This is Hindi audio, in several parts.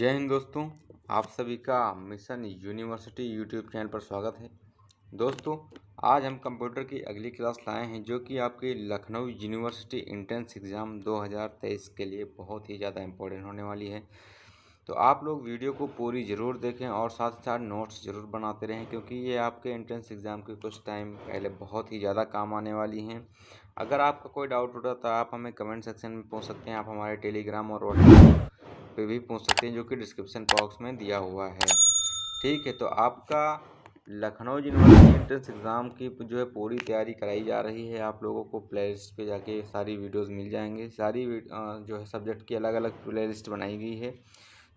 जय हिंद दोस्तों, आप सभी का मिशन यूनिवर्सिटी यूट्यूब चैनल पर स्वागत है। दोस्तों, आज हम कंप्यूटर की अगली क्लास लाए हैं, जो कि आपकी लखनऊ यूनिवर्सिटी इंट्रेंस एग्ज़ाम 2023 के लिए बहुत ही ज़्यादा इम्पोर्टेंट होने वाली है। तो आप लोग वीडियो को पूरी ज़रूर देखें और साथ ही साथ नोट्स ज़रूर बनाते रहें, क्योंकि ये आपके एंट्रेंस एग्ज़ाम के कुछ टाइम पहले बहुत ही ज़्यादा काम आने वाली हैं। अगर आपका कोई डाउट होता तो आप हमें कमेंट सेक्शन में पूछ सकते हैं, आप हमारे टेलीग्राम और व्हाट्सएप पे भी पूछ सकते हैं, जो कि डिस्क्रिप्शन बॉक्स में दिया हुआ है। ठीक है तो आपका लखनऊ यूनिवर्सिटी एंट्रेंस एग्ज़ाम की जो है पूरी तैयारी कराई जा रही है। आप लोगों को प्ले लिस्ट पर जाके सारी वीडियोस मिल जाएँगे। सारी जो है सब्जेक्ट की अलग अलग प्ले लिस्ट बनाई गई है।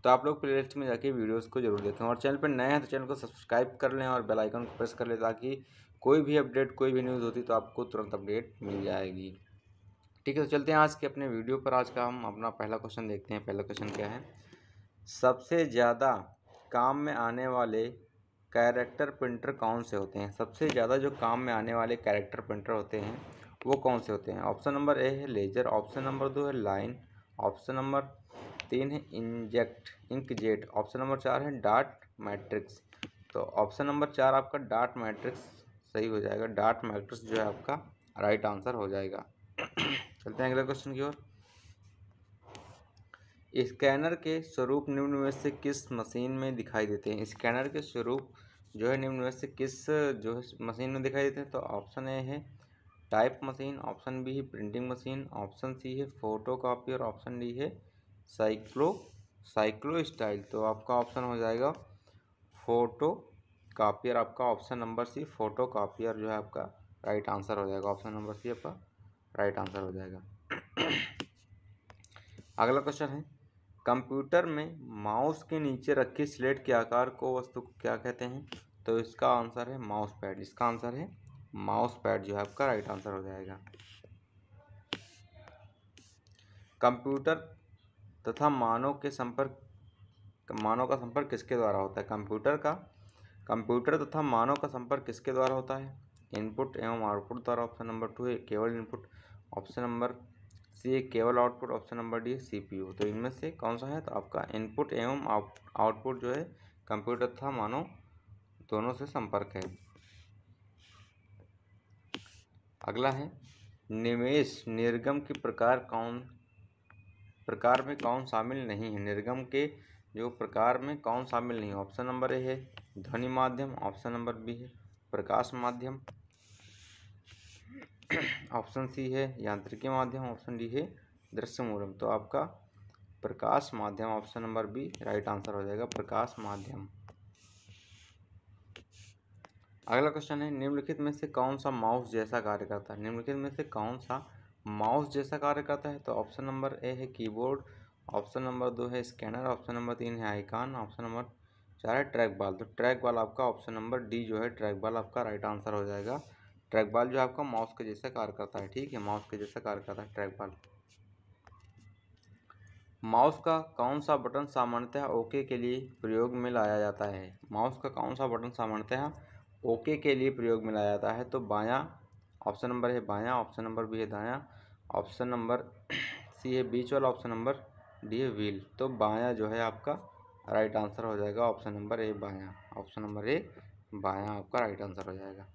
तो आप लोग प्ले लिस्ट में जाके वीडियोस को ज़रूर देखें। और चैनल पर नए हैं तो चैनल को सब्सक्राइब कर लें और बेल आइकन को प्रेस कर लें, ताकि कोई भी अपडेट कोई भी न्यूज़ होती तो आपको तुरंत अपडेट मिल जाएगी। ठीक है तो चलते हैं आज के अपने वीडियो पर। आज का हम अपना पहला क्वेश्चन देखते हैं। पहला क्वेश्चन क्या है? सबसे ज़्यादा काम में आने वाले कैरेक्टर प्रिंटर कौन से होते हैं? सबसे ज़्यादा जो काम में आने वाले कैरेक्टर प्रिंटर होते हैं, वो कौन से होते हैं? ऑप्शन नंबर ए है लेजर ऑप्शन नंबर दो है लाइन ऑप्शन नंबर तीन है inject ink jet option number चार है डार्ट मैट्रिक्स तो ऑप्शन नंबर चार आपका डार्ट मैट्रिक्स सही हो जाएगा। डार्ट मैट्रिक्स जो है आपका राइट आंसर हो जाएगा। चलते हैं अगले क्वेश्चन की ओर। स्कैनर के स्वरूप निम्न में से किस मशीन में दिखाई देते हैं? स्कैनर के स्वरूप जो है निम्न में से किस, जो है मशीन में दिखाई देते हैं? तो ऑप्शन ए है टाइप मशीन ऑप्शन बी है प्रिंटिंग मशीन ऑप्शन सी है फ़ोटो कापी और ऑप्शन डी है साइक्लो साइक्लो स्टाइल तो आपका ऑप्शन हो जाएगा फ़ोटो कापियर आपका option number C photo copier जो है आपका राइट आंसर हो जाएगा। ऑप्शन नंबर सी आपका। राइट आंसर हो जाएगा। अगला क्वेश्चन है, कंप्यूटर में माउस के नीचे रखी स्लेट के आकार को वस्तु को क्या कहते हैं? तो इसका आंसर है माउस पैड। इसका आंसर है माउस पैड जो है आपका राइट आंसर हो जाएगा। कंप्यूटर तथा मानव के संपर्क, मानव का संपर्क किसके द्वारा होता है? कंप्यूटर का। कंप्यूटर तथा मानव का संपर्क किसके द्वारा होता है? इनपुट एवं आउटपुट द्वारा ऑप्शन नंबर टू है केवल इनपुट, ऑप्शन नंबर सी है केवल आउटपुट, ऑप्शन नंबर डी है सीपीयू। तो इनमें से कौन सा है? तो आपका इनपुट एवं आउटपुट जो है, कंप्यूटर तथा मानो दोनों से संपर्क है। अगला है निवेश निर्गम के प्रकार कौन, प्रकार में कौन शामिल नहीं है? निर्गम के जो प्रकार में कौन शामिल नहीं ऑप्शन नंबर ए है, ध्वनि माध्यम, ऑप्शन नंबर बी है, प्रकाश माध्यम ऑप्शन सी है, यांत्रिकी माध्यम, ऑप्शन डी है दृश्य मूलम तो आपका प्रकाश माध्यम option number B, right answer हो जाएगा प्रकाश माध्यम। अगला क्वेश्चन है, निम्नलिखित में से कौन सा माउस जैसा कार्य करता है? निम्नलिखित में से कौन सा माउस जैसा कार्य करता है? तो ऑप्शन नंबर ए है कीबोर्ड, ऑप्शन नंबर दो है स्कैनर, ऑप्शन नंबर तीन है आइकान ऑप्शन नंबर चार है ट्रैक बॉल तो ट्रैक बॉल आपका ऑप्शन नंबर डी जो है, ट्रैक बॉल आपका राइट आंसर हो जाएगा। ट्रैक बॉल जो आपका माउस के जैसा कार्य करता है, ठीक है? माउस के जैसा कार्य करता है ट्रैक बॉल। माउस का कौन सा बटन सामान्यतः ओके के लिए प्रयोग में लाया जाता है? माउस का कौन सा बटन सामान्यतः ओके के लिए प्रयोग में लाया जाता है? तो बायां ऑप्शन नंबर है बायां, ऑप्शन नंबर बी है दायां, ऑप्शन नंबर सी है बीच वाला, ऑप्शन नंबर डी है व्हील। तो बायां जो है आपका राइट आंसर हो जाएगा ऑप्शन नंबर ए बायां, ऑप्शन नंबर ए बायां आपका राइट आंसर हो जाएगा।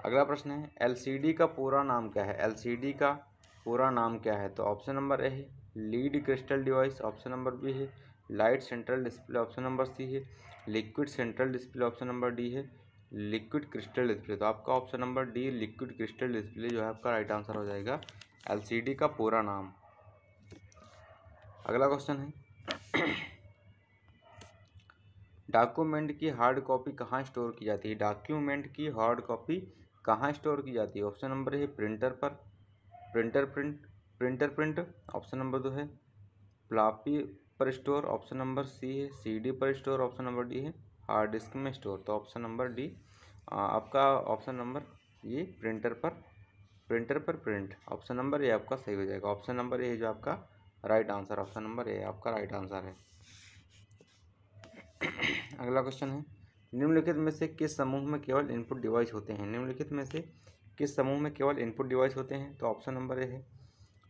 अगला प्रश्न है एलसीडी का पूरा नाम क्या है? एलसीडी का पूरा नाम क्या है? तो ऑप्शन नंबर ए है lead crystal device option number B है light central display option number C है liquid central display option number D है लिक्विड क्रिस्टल डिस्प्ले तो आपका option number D liquid crystal display जो है आपका राइट आंसर हो जाएगा एलसीडी का पूरा नाम। अगला क्वेश्चन है डॉक्यूमेंट की हार्ड कॉपी कहाँ स्टोर की जाती है? डॉक्यूमेंट की हार्ड कॉपी कहाँ स्टोर की जाती है? ऑप्शन नंबर है प्रिंटर पर। Printer print printer print, option number दो है, फ्लॉपी पर स्टोर, ऑप्शन नंबर सी है, सीडी पर स्टोर, ऑप्शन नंबर डी है, हार्ड डिस्क में स्टोर। तो ऑप्शन नंबर डी आपका ऑप्शन नंबर ये, प्रिंटर पर प्रिंटर पर प्रिंट। ऑप्शन नंबर ए आपका सही हो जाएगा। ऑप्शन नंबर ए जो आपका right answer. Option number A आपका राइट आंसर है। अगला क्वेश्चन है। निम्नलिखित में से किस समूह में केवल इनपुट डिवाइस होते हैं? निम्नलिखित में से किस समूह में केवल इनपुट डिवाइस होते हैं? तो ऑप्शन नंबर ए है।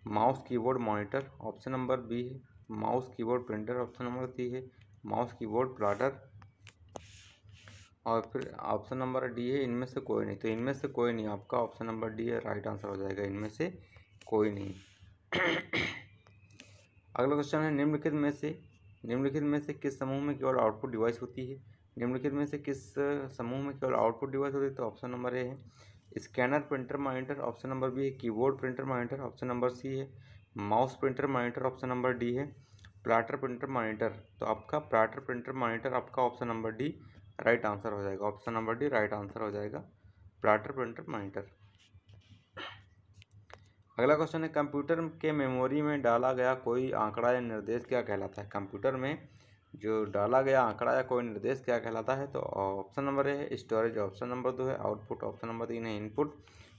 Mouse keyboard monitor option number B है। Mouse keyboard printer option number C है। माउस कीबोर्ड प्लाटर और फिर ऑप्शन नंबर डी है। इनमें से कोई नहीं। तो इनमें से कोई नहीं। आपका ऑप्शन नंबर डी है। राइट आंसर हो जाएगा। इनमें से कोई नहीं। अगला क्वेश्चन है। निम्नलिखित में से, निम्नलिखित में से किस समूह में केवल आउटपुट डिवाइस होती है? निम्नलिखित में से किस समूह में केवल आउटपुट डिवाइस होती है तो ऑप्शन नंबर ए है। Scanner printer monitor option number B है। Keyboard printer monitor option number C है। Mouse printer monitor option number D है। प्लाटर प्रिंटर मॉनिटर तो आपका प्लाटर प्रिंटर मॉनिटर आपका option number D right answer हो जाएगा। Option number D right answer हो जाएगा। प्लाटर प्रिंटर मॉनिटर अगला क्वेश्चन है कंप्यूटर के मेमोरी में डाला गया कोई आंकड़ा या निर्देश क्या कहलाता है? कंप्यूटर में जो डाला गया आंकड़ा या कोई निर्देश क्या कहलाता है तो ऑप्शन नंबर है स्टोरेज ऑप्शन नंबर दो है, आउटपुट ऑप्शन नंबर तीन है, इनपुट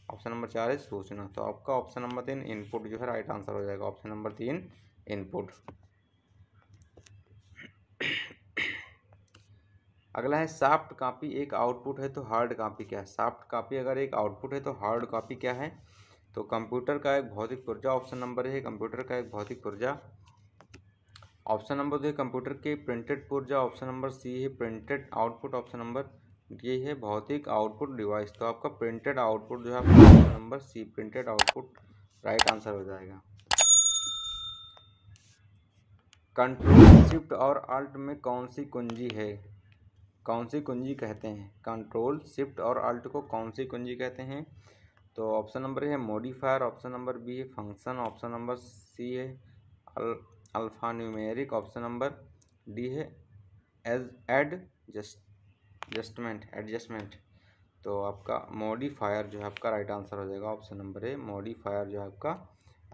ऑप्शन नंबर चार है, सूचना। तो आपका ऑप्शन नंबर तीन, इनपुट जो है, राइट आंसर हो जाएगा, ऑप्शन नंबर तीन, इनपुट। अगला है, सॉफ्ट कॉपी एक आउटपुट है तो हार्ड कॉपी क्या है? सॉफ्ट कॉपी अगर एक आउटपुट है तो हार्ड कॉपी क्या है? तो कंप्यूटर का एक भौतिक पुर्जा ऑप्शन नंबर है कंप्यूटर का एक भौतिक पुर्जा ऑप्शन नंबर दो है कंप्यूटर के प्रिंटेड पुर्जा ऑप्शन नंबर सी है प्रिंटेड आउटपुट ऑप्शन नंबर ये है भौतिक आउटपुट डिवाइस तो आपका प्रिंटेड आउटपुट जो है option number C printed output right answer हो जाएगा। कंट्रोल शिफ्ट और अल्ट में कौन सी कुंजी है? कौन सी कुंजी कहते हैं? कंट्रोल शिफ्ट और अल्ट को कौन सी कुंजी कहते हैं? तो ऑप्शन नंबर है मॉडिफायर ऑप्शन नंबर बी है फ़ंक्शन ऑप्शन नंबर सी है alpha numeric option number D है, एज एड जस्ट, जस्टमेंट, एडजस्टमेंट। तो आपका मॉडिफायर जो है आपका राइट आंसर हो जाएगा। ऑप्शन नंबर ए, मॉडिफायर जो है आपका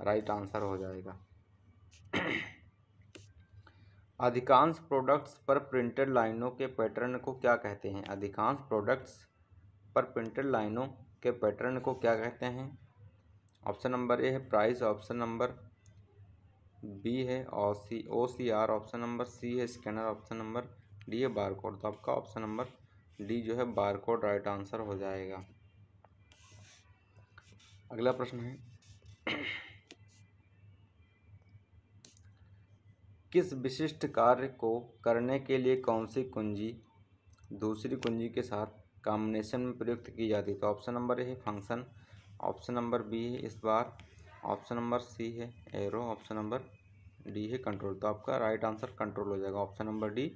राइट आंसर हो जाएगा। अधिकांश प्रोडक्ट्स पर प्रिंटेड लाइनों के पैटर्न को क्या कहते हैं? अधिकांश प्रोडक्ट्स पर प्रिंटेड लाइनों के पैटर्न को क्या कहते हैं? ऑप्शन नंबर ए है, प्राइस। ऑप्शन नंबर बी है O C O, C, R option number C है, स्कैनर ऑप्शन नंबर डी है बार कोड तो आपका ऑप्शन नंबर डी जो है बार कोड राइट आंसर हो जाएगा। अगला प्रश्न है। किस विशिष्ट कार्य को करने के लिए कौन सी कुंजी, दूसरी कुंजी के साथ कॉम्बिनेशन में प्रयुक्त की जाती है? तो ऑप्शन नंबर ए है फ़ंक्शन ऑप्शन नंबर बी है इस बार ऑप्शन नंबर सी है, एरो। ऑप्शन नंबर डी है, कंट्रोल। तो आपका राइट आंसर कंट्रोल हो जाएगा। ऑप्शन नंबर डी,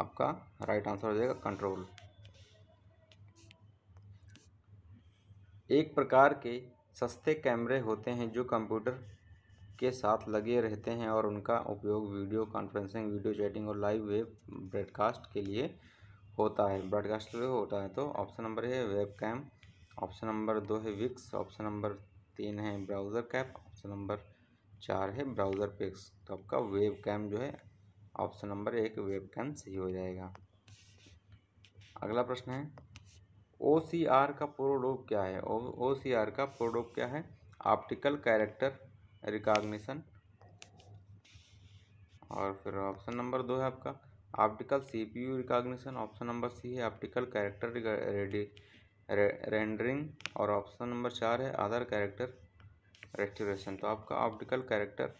आपका राइट आंसर हो जाएगा कंट्रोल। एक प्रकार के सस्ते कैमरे होते हैं जो कंप्यूटर के साथ लगे रहते हैं और उनका उपयोग वीडियो कॉन्फ्रेंसिंग, वीडियो चैटिंग और लाइव वेब ब्रॉडकास्ट के लिए होता है। ब्रॉडकास्ट के लिए होता है। तो ऑप्शन नंबर है वेब कैम ऑप्शन नंबर दो है विक्स, ऑप्शन नंबर तीन है ब्राउज़र कैप ऑप्शन नंबर चार है ब्राउज़र पिक्स तो आपका वेब कैम जो है ऑप्शन नंबर एक वेब कैम सही हो जाएगा। अगला प्रश्न है ओ सी आर का प्रोडोप क्या है? ओ सी आर का प्रोडोप क्या है? ऑप्टिकल कैरेक्टर रिकॉग्निशन और फिर ऑप्शन नंबर दो है आपका optical CPU recognition option number C है ऑप्टिकल कैरेक्टर रेडी रेंडरिंग और ऑप्शन नंबर चार है आधार कैरेक्टर रेस्टोरेशन तो आपका ऑप्टिकल कैरेक्टर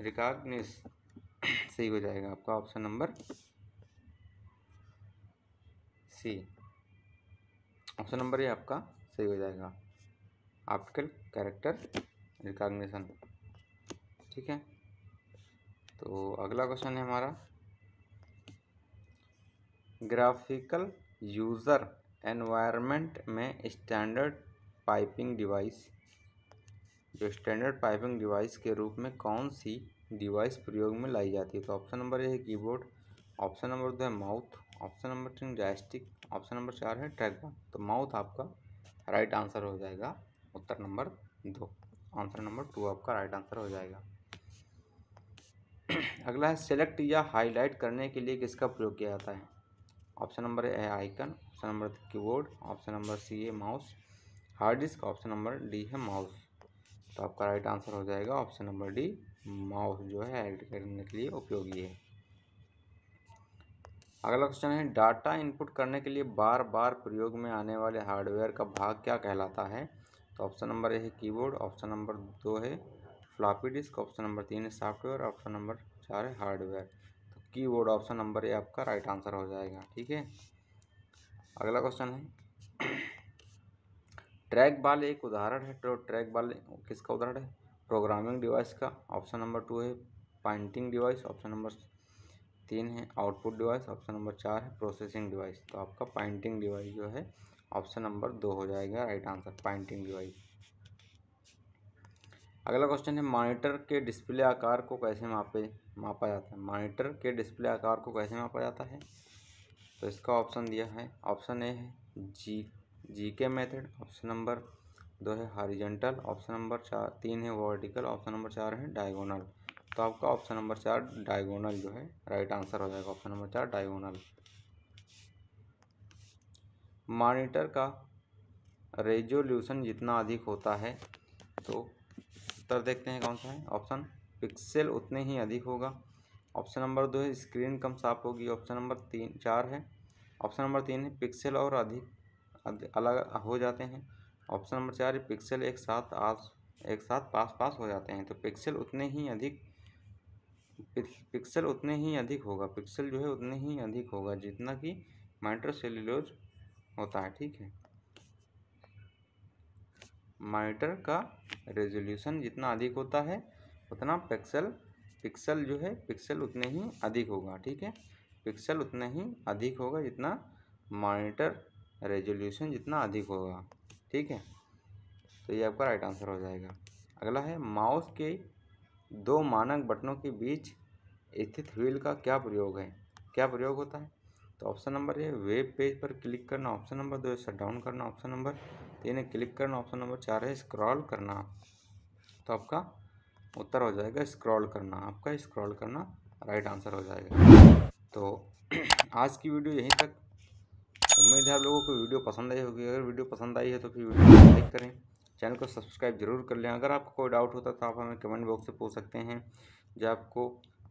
रिकॉग्निस सही हो जाएगा आपका option number C option number ये आपका सही हो जाएगा. ऑप्टिकल कैरेक्टर रिकॉग्निशन ठीक है? तो अगला क्वेश्चन है हमारा. ग्राफिकल यूज़र एनवायरनमेंट में स्टैंडर्ड पाइपिंग डिवाइस, जो स्टैंडर्ड पाइपिंग डिवाइस के रूप में कौन सी डिवाइस प्रयोग में लाई जाती है? तो ऑप्शन नंबर ए है कीबोर्ड, ऑप्शन नंबर दो है माउथ, ऑप्शन नंबर तीन जॉयस्टिक, ऑप्शन नंबर चार है ट्रैक बार तो माउथ आपका राइट आंसर हो जाएगा उत्तर नंबर दो। आंसर नंबर टू आपका राइट आंसर हो जाएगा। अगला है सेलेक्ट या हाईलाइट करने के लिए किसका प्रयोग किया जाता है? Option number A icon, option number keyboard, option number C है mouse, hard disk, option number D है माउस। तो आपका राइट आंसर हो जाएगा ऑप्शन नंबर डी, माउस जो है ऐड करने के लिए उपयोगी है। अगला क्वेश्चन है, डाटा इनपुट करने के लिए बार बार प्रयोग में आने वाले हार्डवेयर का भाग क्या कहलाता है? तो ऑप्शन नंबर ए है कीबोर्ड, ऑप्शन नंबर दो है फ्लॉपी डिस्क, ऑप्शन नंबर तीन है सॉफ्टवेयर, ऑप्शन नंबर चार है hardware. Keyboard option number A आपका राइट आंसर हो जाएगा, ठीक है? अगला क्वेश्चन है। ट्रैक बाल एक उदाहरण है तो ट्रैक बाल किसका उदाहरण है? प्रोग्रामिंग डिवाइस का, ऑप्शन नंबर टू है। पॉइंटिंग डिवाइस ऑप्शन नंबर तीन है। आउटपुट डिवाइस ऑप्शन नंबर चार है। प्रोसेसिंग डिवाइस तो आपका पॉइंटिंग डिवाइस जो है ऑप्शन नंबर दो हो जाएगा राइट आंसर पॉइंटिंग डिवाइस अगला क्वेश्चन है मॉनिटर के डिस्प्ले आकार को कैसे मापे? मापा जाता है। मॉनिटर के डिस्प्ले आकार को कैसे मापा जाता है? तो इसका ऑप्शन दिया है। ऑप्शन ए है जी जी के मेथड। ऑप्शन नंबर दो है हॉरिजेंटल ऑप्शन नंबर चार, तीन है वर्टिकल। ऑप्शन नंबर चार है डायगोनल। तो आपका ऑप्शन नंबर चार डायगोनल जो है, राइट आंसर हो जाएगा ऑप्शन नंबर चार, डायगोनल। मॉनिटर का रेजोल्यूशन जितना अधिक होता है तो उत्तर देखते हैं कौन सा है? ऑप्शन पिक्सल उतने ही अधिक होगा। ऑप्शन नंबर दो है, स्क्रीन कम साफ़ होगी। ऑप्शन नंबर तीन, चार है। ऑप्शन नंबर तीन है, पिक्सल और अधिक अलग हो जाते हैं। ऑप्शन नंबर चार है, पिक्सल एक साथ आस, एक साथ पास पास हो जाते हैं। तो पिक्सल उतने ही अधिक पिक्सल उतने ही अधिक होगा। पिक्सल जो है उतने ही अधिक होगा जितना कि माइटर सेल्यूलोज होता है, ठीक है? माइटर का रेजोल्यूशन जितना अधिक होता है उतना पिक्सल पिक्सल जो है पिक्सल उतने ही अधिक होगा, ठीक है? पिक्सल उतना ही अधिक होगा जितना मॉनिटर रेजोल्यूशन जितना अधिक होगा, ठीक है? तो ये आपका राइट आंसर हो जाएगा। अगला है माउस के दो मानक बटनों के बीच स्थित व्हील का क्या प्रयोग है? क्या प्रयोग होता है? तो ऑप्शन नंबर है वेब पेज पर क्लिक करना ऑप्शन नंबर दो है शट डाउन करना ऑप्शन नंबर तीन है क्लिक करना ऑप्शन नंबर चार है स्क्रॉल करना। तो आपका उत्तर हो जाएगा स्क्रॉल करना, आपका स्क्रॉल करना राइट आंसर हो जाएगा। तो आज की वीडियो यहीं तक। उम्मीद है आप लोगों को वीडियो पसंद आई होगी। अगर वीडियो पसंद आई है तो फिर वीडियो को लाइक करें। चैनल को सब्सक्राइब ज़रूर कर लें। अगर आपको कोई डाउट होता तो आप हमें कमेंट बॉक्स से पूछ सकते हैं। जो आपको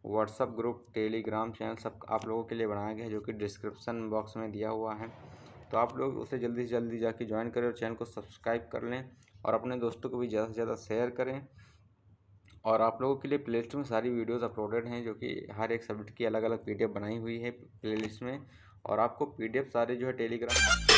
व्हाट्सअप ग्रुप टेलीग्राम चैनल सब आप लोगों के लिए बनाया गया है, जो कि डिस्क्रिप्सन बॉक्स में दिया हुआ है। तो आप लोग उसे जल्दी से जल्दी जाके ज्वाइन करें और चैनल को सब्सक्राइब कर लें। और अपने दोस्तों को भी ज़्यादा से ज़्यादा शेयर करें। और आप लोगों के लिए प्लेलिस्ट में सारी वीडियोस अपलोडेड हैं, जो कि हर एक सब्जेक्ट की अलग अलग पीडीएफ बनाई हुई है प्लेलिस्ट में। और आपको पीडीएफ सारे जो है टेलीग्राम